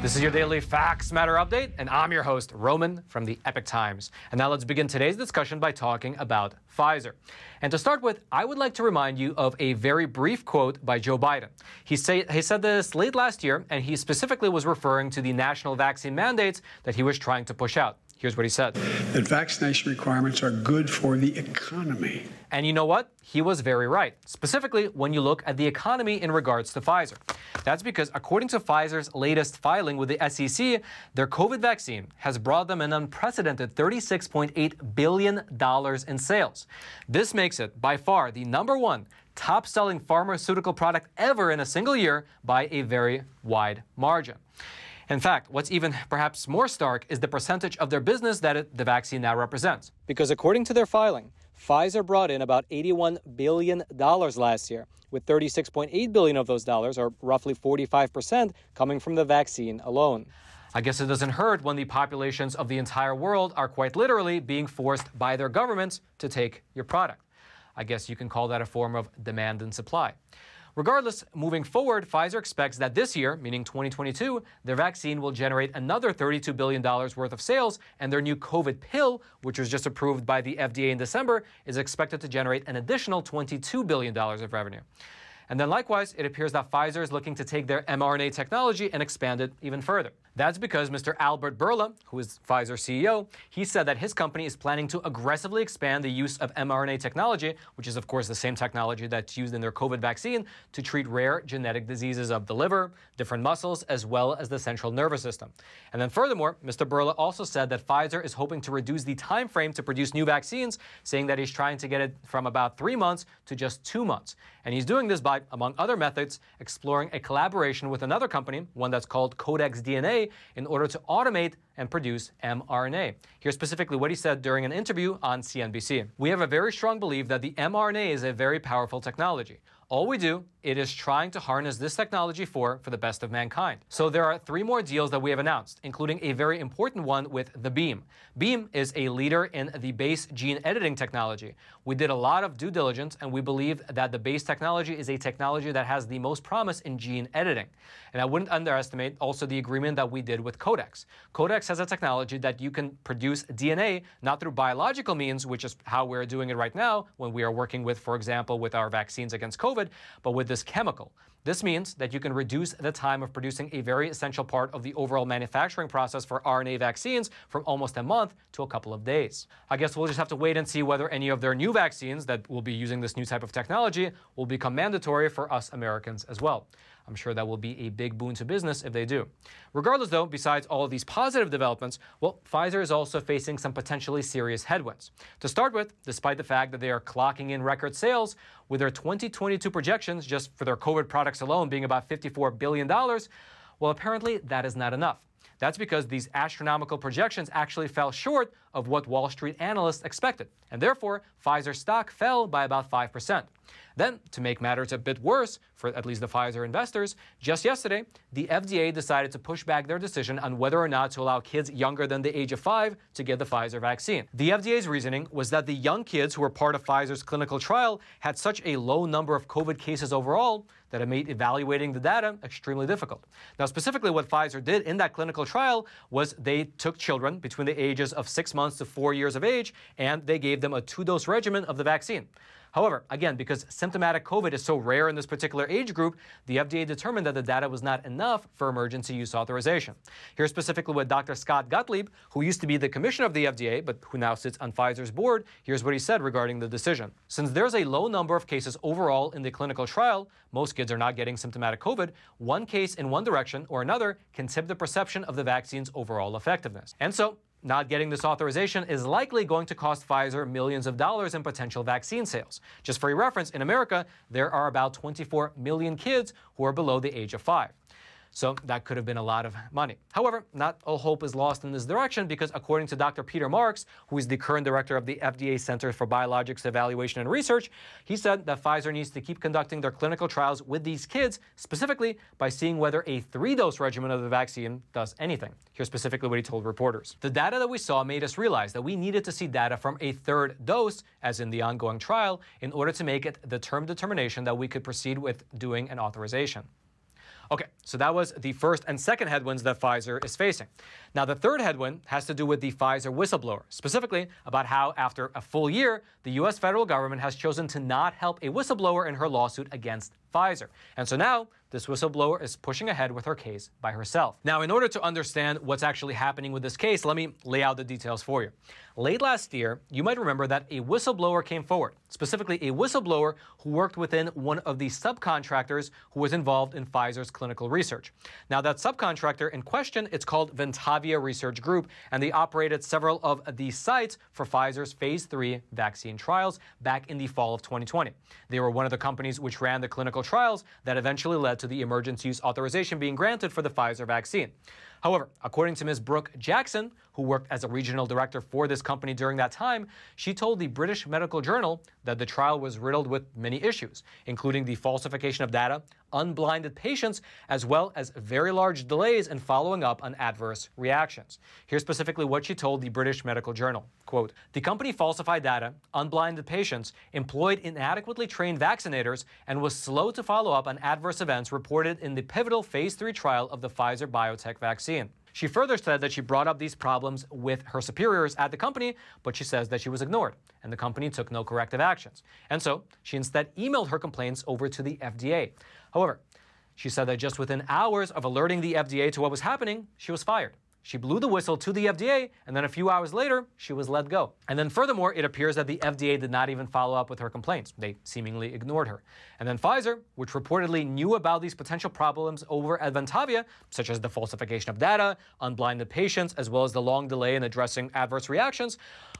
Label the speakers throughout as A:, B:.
A: This is your daily Facts Matter update, and I'm your host, Roman from the Epoch Times. And now let's begin today's discussion by talking about Pfizer. And to start with, I would like to remind you of a very brief quote by Joe Biden. He, say, he said this late last year, and he specifically was referring to the national vaccine mandates that he was trying to push out. Here's what he said
B: That vaccination requirements are good for the economy.
A: And you know what? He was very right, specifically when you look at the economy in regards to Pfizer. That's because, according to Pfizer's latest filing with the SEC, their COVID vaccine has brought them an unprecedented $36.8 billion in sales. This makes it, by far, the number one top selling pharmaceutical product ever in a single year by a very wide margin. In fact, what's even perhaps more stark is the percentage of their business that it, the vaccine now represents. Because according to their filing, Pfizer brought in about $81 billion last year, with 36.8 billion of those dollars, or roughly 45%, coming from the vaccine alone. I guess it doesn't hurt when the populations of the entire world are quite literally being forced by their governments to take your product. I guess you can call that a form of demand and supply. Regardless, moving forward, Pfizer expects that this year, meaning 2022, their vaccine will generate another $32 billion worth of sales, and their new COVID pill, which was just approved by the FDA in December, is expected to generate an additional $22 billion of revenue. And then likewise, it appears that Pfizer is looking to take their mRNA technology and expand it even further. That's because Mr. Albert Bourla, who is Pfizer's CEO, he said that his company is planning to aggressively expand the use of mRNA technology, which is of course the same technology that's used in their COVID vaccine, to treat rare genetic diseases of the liver, different muscles, as well as the central nervous system. And then furthermore, Mr. Bourla also said that Pfizer is hoping to reduce the time frame to produce new vaccines, saying that he's trying to get it from about three months to just two months. And he's doing this by, among other methods, exploring a collaboration with another company, one that's called Codex DNA, in order to automate and produce mRNA. Here's specifically what he said during an interview on CNBC. We have a very strong belief that the mRNA is a very powerful technology. All we do, it is trying to harness this technology for for the best of mankind. So there are three more deals that we have announced, including a very important one with the Beam. Beam is a leader in the base gene editing technology. We did a lot of due diligence and we believe that the base technology is a technology that has the most promise in gene editing. And I wouldn't underestimate also the agreement that we did with Codex. Codex has a technology that you can produce DNA not through biological means, which is how we're doing it right now when we are working with, for example, with our vaccines against COVID COVID, but with this chemical. This means that you can reduce the time of producing a very essential part of the overall manufacturing process for RNA vaccines from almost a month to a couple of days. I guess we'll just have to wait and see whether any of their new vaccines that will be using this new type of technology will become mandatory for us Americans as well. I'm sure that will be a big boon to business if they do. Regardless, though, besides all of these positive developments, well, Pfizer is also facing some potentially serious headwinds. To start with, despite the fact that they are clocking in record sales, with their 2022 projections just for their COVID products alone being about $54 billion, well, apparently that is not enough. That's because these astronomical projections actually fell short of what Wall Street analysts expected, and therefore Pfizer stock fell by about 5%. Then, to make matters a bit worse for at least the Pfizer investors, just yesterday, the FDA decided to push back their decision on whether or not to allow kids younger than the age of five to get the Pfizer vaccine. The FDA's reasoning was that the young kids who were part of Pfizer's clinical trial had such a low number of COVID cases overall that made evaluating the data extremely difficult. Now, specifically, what Pfizer did in that clinical trial was they took children between the ages of six months to four years of age and they gave them a two dose regimen of the vaccine. However, again, because symptomatic COVID is so rare in this particular age group, the FDA determined that the data was not enough for emergency use authorization. Here's specifically what Dr. Scott Gottlieb, who used to be the commissioner of the FDA, but who now sits on Pfizer's board, here's what he said regarding the decision. Since there's a low number of cases overall in the clinical trial, most kids are not getting symptomatic COVID, one case in one direction or another can tip the perception of the vaccine's overall effectiveness. And so, not getting this authorization is likely going to cost Pfizer millions of dollars in potential vaccine sales. Just for your reference, in America, there are about 24 million kids who are below the age of five. So that could have been a lot of money. However, not all hope is lost in this direction because according to Dr. Peter Marks, who is the current director of the FDA Center for Biologics Evaluation and Research, he said that Pfizer needs to keep conducting their clinical trials with these kids, specifically by seeing whether a three-dose regimen of the vaccine does anything. Here's specifically what he told reporters. The data that we saw made us realize that we needed to see data from a third dose, as in the ongoing trial, in order to make it the term determination that we could proceed with doing an authorization. Okay, so that was the first and second headwinds that Pfizer is facing. Now, the third headwind has to do with the Pfizer whistleblower, specifically about how, after a full year, the U.S. federal government has chosen to not help a whistleblower in her lawsuit against Pfizer. And so now, this whistleblower is pushing ahead with her case by herself. Now, in order to understand what's actually happening with this case, let me lay out the details for you. Late last year, you might remember that a whistleblower came forward, specifically a whistleblower who worked within one of the subcontractors who was involved in Pfizer's clinical research. Now, that subcontractor in question, it's called Ventavia Research Group, and they operated several of the sites for Pfizer's phase 3 vaccine trials back in the fall of 2020. They were one of the companies which ran the clinical trials that eventually led to the emergency use authorization being granted for the Pfizer vaccine. However, according to Ms. Brooke Jackson, who worked as a regional director for this company during that time, she told the British Medical Journal that the trial was riddled with many issues, including the falsification of data, unblinded patients, as well as very large delays in following up on adverse reactions. Here's specifically what she told the British Medical Journal. Quote, the company falsified data, unblinded patients, employed inadequately trained vaccinators, and was slow to follow up on adverse events reported in the pivotal phase 3 trial of the Pfizer BioNTech vaccine. She further said that she brought up these problems with her superiors at the company, but she says that she was ignored and the company took no corrective actions. And so she instead emailed her complaints over to the FDA. However, she said that just within hours of alerting the FDA to what was happening, she was fired. She blew the whistle to the FDA, and then a few hours later, she was let go. And then furthermore, it appears that the FDA did not even follow up with her complaints. They seemingly ignored her. And then Pfizer, which reportedly knew about these potential problems over at Ventavia, such as the falsification of data, unblinded patients, as well as the long delay in addressing adverse reactions,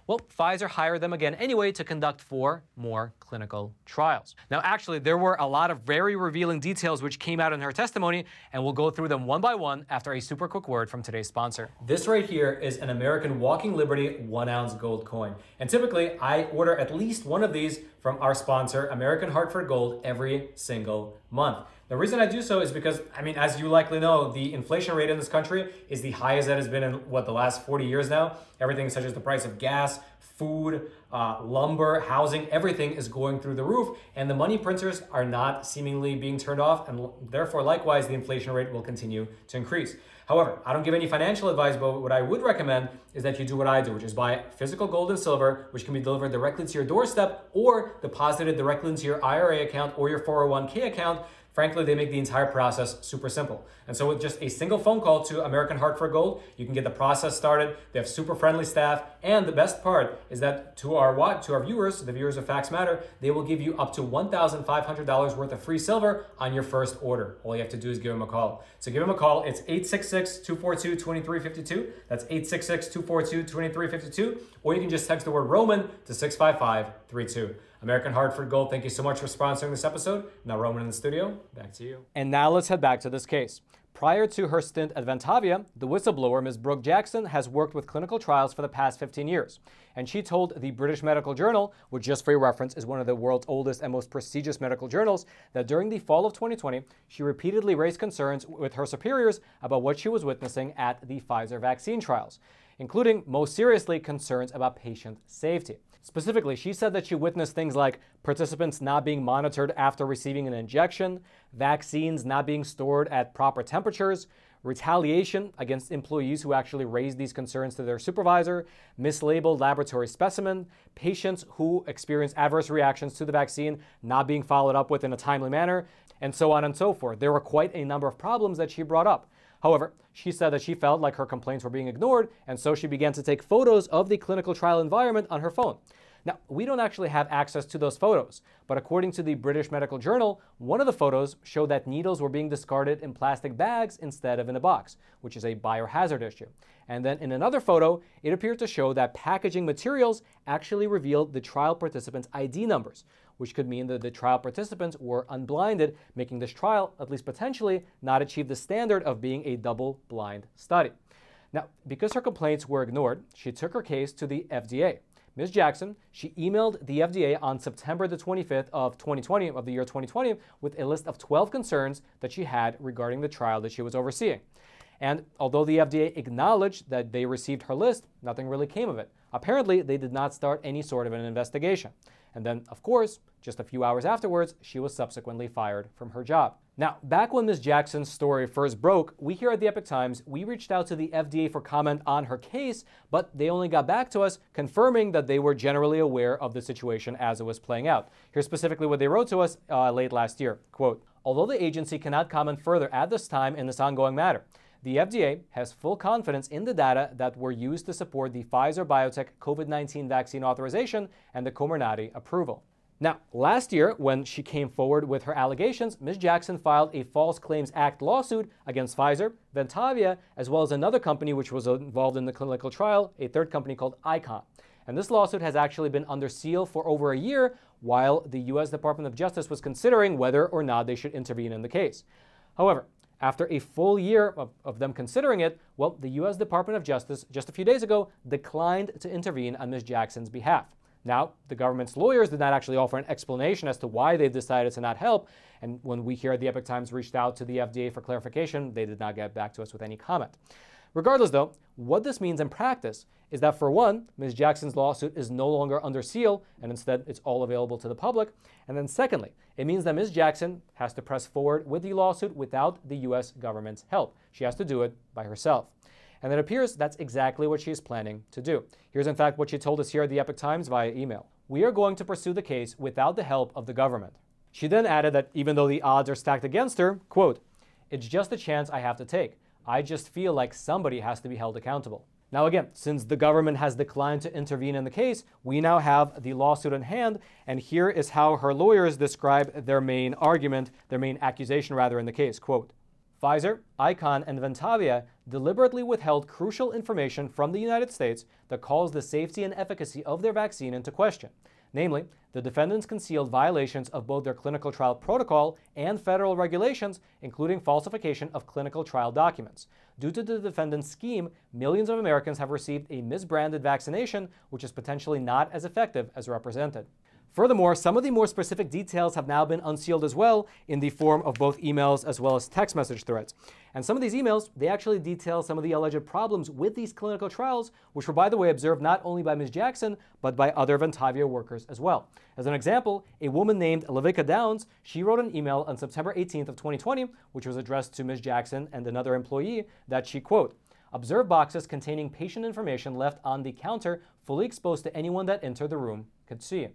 A: well, Pfizer hired them again anyway to conduct four more clinical trials. Now, actually, there were a lot of very revealing details which came out in her testimony, and we'll go through them one by one after a super quick word from today's sponsor. This right here is an American Walking Liberty one ounce gold coin. And typically, I order at least one of these from our sponsor, American Hartford Gold, every single month. The reason I do so is because, I mean, as you likely know, the inflation rate in this country is the highest that has been in, what, the last 40 years now. Everything such as the price of gas, food, uh, lumber, housing, everything is going through the roof, and the money printers are not seemingly being turned off, and therefore, likewise, the inflation rate will continue to increase. However, I don't give any financial advice, but what I would recommend is that you do what I do, which is buy physical gold and silver, which can be delivered directly to your doorstep or deposited directly into your IRA account or your 401k account Frankly, they make the entire process super simple. And so with just a single phone call to American Hartford Gold, you can get the process started. They have super friendly staff. And the best part is that to our what to our viewers, the viewers of Facts Matter, they will give you up to $1,500 worth of free silver on your first order. All you have to do is give them a call. So give them a call. It's 866-242-2352. That's 866-242-2352. Or you can just text the word Roman to 65532. American Hartford Gold, thank you so much for sponsoring this episode. Now, Roman in the studio, back to you. And now let's head back to this case. Prior to her stint at Ventavia, the whistleblower, Ms. Brooke Jackson, has worked with clinical trials for the past 15 years. And she told the British Medical Journal, which, just for your reference, is one of the world's oldest and most prestigious medical journals, that during the fall of 2020, she repeatedly raised concerns with her superiors about what she was witnessing at the Pfizer vaccine trials, including, most seriously, concerns about patient safety. Specifically, she said that she witnessed things like participants not being monitored after receiving an injection, vaccines not being stored at proper temperatures, retaliation against employees who actually raised these concerns to their supervisor, mislabeled laboratory specimen, patients who experienced adverse reactions to the vaccine not being followed up with in a timely manner, and so on and so forth. There were quite a number of problems that she brought up. However, she said that she felt like her complaints were being ignored, and so she began to take photos of the clinical trial environment on her phone. Now, we don't actually have access to those photos, but according to the British Medical Journal, one of the photos showed that needles were being discarded in plastic bags instead of in a box, which is a biohazard issue. And then in another photo, it appeared to show that packaging materials actually revealed the trial participants' ID numbers, which could mean that the trial participants were unblinded, making this trial, at least potentially, not achieve the standard of being a double blind study. Now, because her complaints were ignored, she took her case to the FDA. Ms. Jackson, she emailed the FDA on September the 25th of 2020, of the year 2020, with a list of 12 concerns that she had regarding the trial that she was overseeing. And although the FDA acknowledged that they received her list, nothing really came of it. Apparently, they did not start any sort of an investigation. And then, of course, just a few hours afterwards, she was subsequently fired from her job. Now, back when Ms. Jackson's story first broke, we here at the Epoch Times, we reached out to the FDA for comment on her case, but they only got back to us confirming that they were generally aware of the situation as it was playing out. Here's specifically what they wrote to us uh, late last year. Quote, Although the agency cannot comment further at this time in this ongoing matter, the FDA has full confidence in the data that were used to support the Pfizer BioNTech COVID 19 vaccine authorization and the Comirnaty approval. Now, last year, when she came forward with her allegations, Ms. Jackson filed a False Claims Act lawsuit against Pfizer, Ventavia, as well as another company which was involved in the clinical trial, a third company called Icon. And this lawsuit has actually been under seal for over a year while the U.S. Department of Justice was considering whether or not they should intervene in the case. However, after a full year of, of, them considering it, well, the U.S. Department of Justice just a few days ago declined to intervene on Ms. Jackson's behalf. Now, the government's lawyers did not actually offer an explanation as to why they've decided to not help. And when we here at the Epoch Times reached out to the FDA for clarification, they did not get back to us with any comment. Regardless, though, what this means in practice is that for one, Ms. Jackson's lawsuit is no longer under seal and instead it's all available to the public. And then secondly, it means that Ms. Jackson has to press forward with the lawsuit without the US government's help. She has to do it by herself. And it appears that's exactly what she is planning to do. Here's, in fact, what she told us here at the Epoch Times via email We are going to pursue the case without the help of the government. She then added that even though the odds are stacked against her, quote, it's just a chance I have to take. I just feel like somebody has to be held accountable. Now, again, since the government has declined to intervene in the case, we now have the lawsuit in hand, and here is how her lawyers describe their main argument, their main accusation, rather, in the case. Quote Pfizer, Icon, and Ventavia deliberately withheld crucial information from the United States that calls the safety and efficacy of their vaccine into question. Namely, the defendants concealed violations of both their clinical trial protocol and federal regulations, including falsification of clinical trial documents. Due to the defendant's scheme, millions of Americans have received a misbranded vaccination, which is potentially not as effective as represented. Furthermore, some of the more specific details have now been unsealed as well in the form of both emails as well as text message threads. And some of these emails, they actually detail some of the alleged problems with these clinical trials, which were, by the way, observed not only by Ms. Jackson, but by other Ventavia workers as well. As an example, a woman named Lavika Downs, she wrote an email on September 18th of 2020, which was addressed to Ms. Jackson and another employee, that she, quote, observed boxes containing patient information left on the counter fully exposed to anyone that entered the room could see.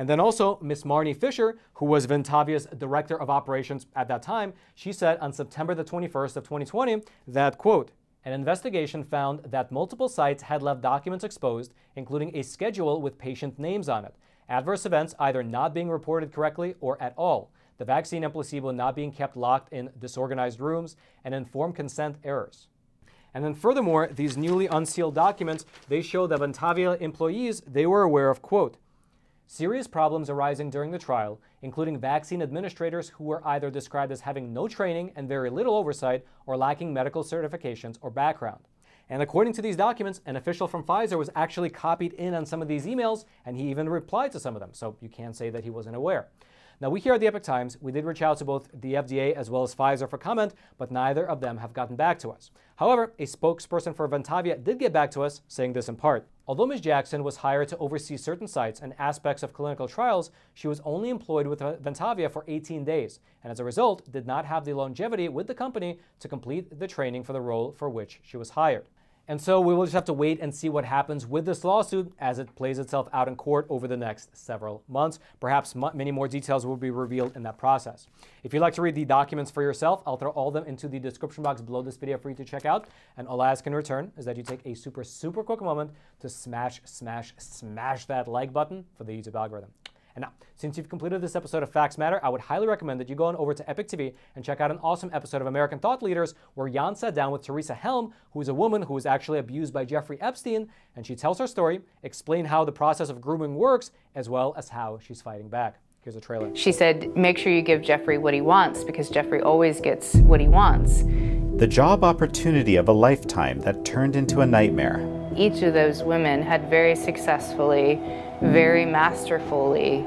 A: And then also, Miss Marnie Fisher, who was Ventavia's director of operations at that time, she said on September the 21st of 2020 that, quote, an investigation found that multiple sites had left documents exposed, including a schedule with patient names on it, adverse events either not being reported correctly or at all, the vaccine and placebo not being kept locked in disorganized rooms, and informed consent errors. And then furthermore, these newly unsealed documents, they show that Ventavia employees, they were aware of, quote, serious problems arising during the trial, including vaccine administrators who were either described as having no training and very little oversight or lacking medical certifications or background. And according to these documents, an official from Pfizer was actually copied in on some of these emails, and he even replied to some of them, so you can't say that he wasn't aware. Now, we here at the Epoch Times, we did reach out to both the FDA as well as Pfizer for comment, but neither of them have gotten back to us. However, a spokesperson for Ventavia did get back to us, saying this in part. Although Ms. Jackson was hired to oversee certain sites and aspects of clinical trials, she was only employed with Ventavia for 18 days, and as a result, did not have the longevity with the company to complete the training for the role for which she was hired. And so we will just have to wait and see what happens with this lawsuit as it plays itself out in court over the next several months. Perhaps many more details will be revealed in that process. If you'd like to read the documents for yourself, I'll throw all of them into the description box below this video for you to check out. And all I ask in return is that you take a super, super quick moment to smash, smash, smash that like button for the YouTube algorithm. And now, since you've completed this episode of Facts Matter, I would highly recommend that you go on over to Epoch TV and check out an awesome episode of American Thought Leaders where Jan sat down with Teresa Helm, who is a woman who was actually abused by Jeffrey Epstein, and she tells her story, explain how the process of grooming works, as well as how she's fighting back. Here's a trailer.
C: She said, make sure you give Jeffrey what he wants because Jeffrey always gets what he wants.
D: The job opportunity of a lifetime that turned into a nightmare.
C: Each of those women had very successfully very masterfully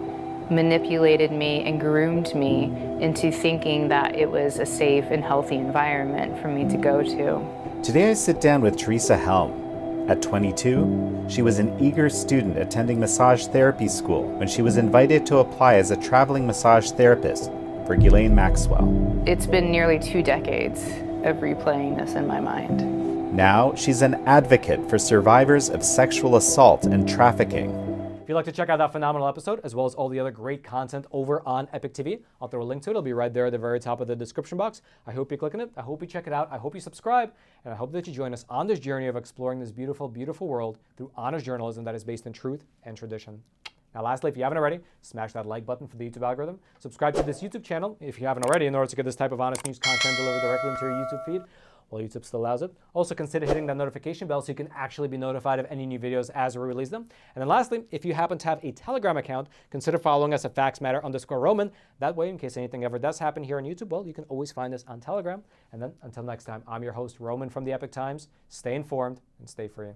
C: manipulated me and groomed me into thinking that it was a safe and healthy environment for me to go to.
D: Today I sit down with Teresa Helm. At 22, she was an eager student attending massage therapy school when she was invited to apply as a traveling massage therapist. for Ghislaine Maxwell.
C: It's been nearly two decades of replaying this in my mind.
D: Now she's an advocate for survivors of sexual assault and trafficking.
A: If you'd like to check out that phenomenal episode, as well as all the other great content over on Epoch TV, I'll throw a link to it. It'll be right there at the very top of the description box. I hope you click on it. I hope you check it out. I hope you subscribe. And I hope that you join us on this journey of exploring this beautiful, beautiful world through honest journalism that is based in truth and tradition. Now, lastly, if you haven't already, smash that like button for the YouTube algorithm. Subscribe to this YouTube channel if you haven't already in order to get this type of honest news content delivered directly into your YouTube feed while YouTube still allows it. Also consider hitting that notification bell so you can actually be notified of any new videos as we release them. And then lastly, if you happen to have a Telegram account, consider following us at FactsMatter underscore Roman. That way, in case anything ever does happen here on YouTube, well, you can always find us on Telegram. And then until next time, I'm your host, Roman from the Epoch Times. Stay informed and stay free.